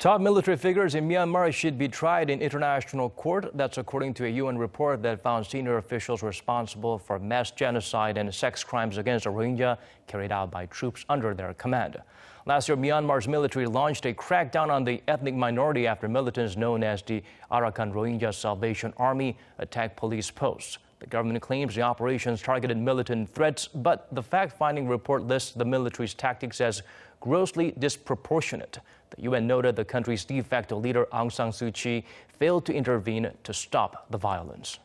Top military figures in Myanmar should be tried in international court. That's according to a UN report that found senior officials responsible for mass genocide and sex crimes against Rohingya carried out by troops under their command. Last year, Myanmar's military launched a crackdown on the ethnic minority after militants known as the Arakan Rohingya Salvation Army attacked police posts. The government claims the operations targeted militant threats, but the fact-finding report lists the military's tactics as grossly disproportionate. The UN noted the country's de facto leader Aung San Suu Kyi failed to intervene to stop the violence.